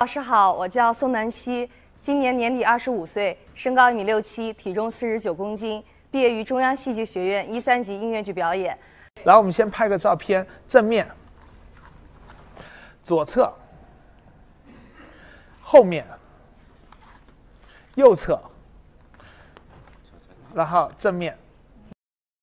老师好，我叫宋南希，今年年底二十五岁，身高一米六七，体重四十九公斤，毕业于中央戏剧学院一三级音乐剧表演。来我们先拍个照片，正面、左侧、后面、右侧，然后正面。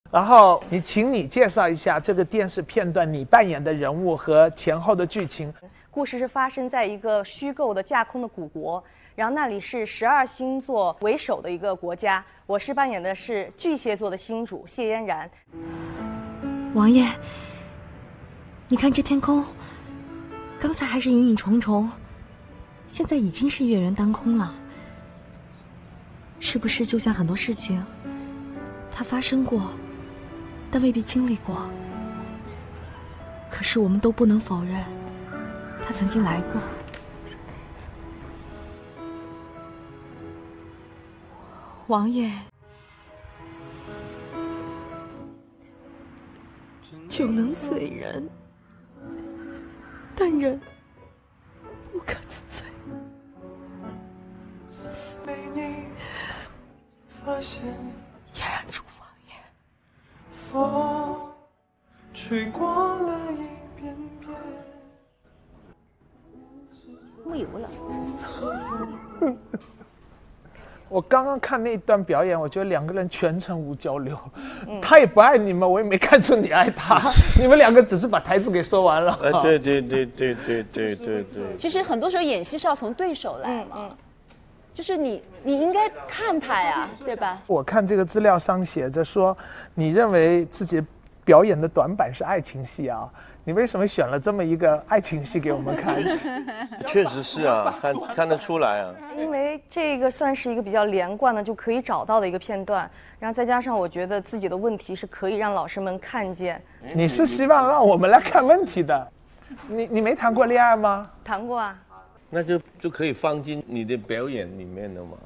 然后你，请你介绍一下这个电视片段你扮演的人物和前后的剧情。故事是发生在一个虚构的架空的古国，然后那里是十二星座为首的一个国家。我是扮演的是巨蟹座的星主谢嫣然。王爷，你看这天空，刚才还是云雨重重，现在已经是月圆当空了。是不是就像很多事情，它发生过？但未必经历过，可是我们都不能否认，他曾经来过。王爷，酒能醉人，但人不可自醉。嫣然主。吹过了一遍遍。木有了。我刚刚看那段表演，我觉得两个人全程无交流。他也不爱你们，我也没看出你爱他。你们两个只是把台词给说完了。呃，对对对对对对对对。其实很多时候演戏是要从对手来嘛。就是你，你应该看他呀，对吧？我看这个资料上写着说，你认为自己表演的短板是爱情戏啊？你为什么选了这么一个爱情戏给我们看？确实是啊，看看得出来啊。因为这个算是一个比较连贯的，就可以找到的一个片段，然后再加上我觉得自己的问题是可以让老师们看见。你是希望让我们来看问题的？你你没谈过恋爱吗？谈过啊。那就就可以放进你的表演里面了嘛。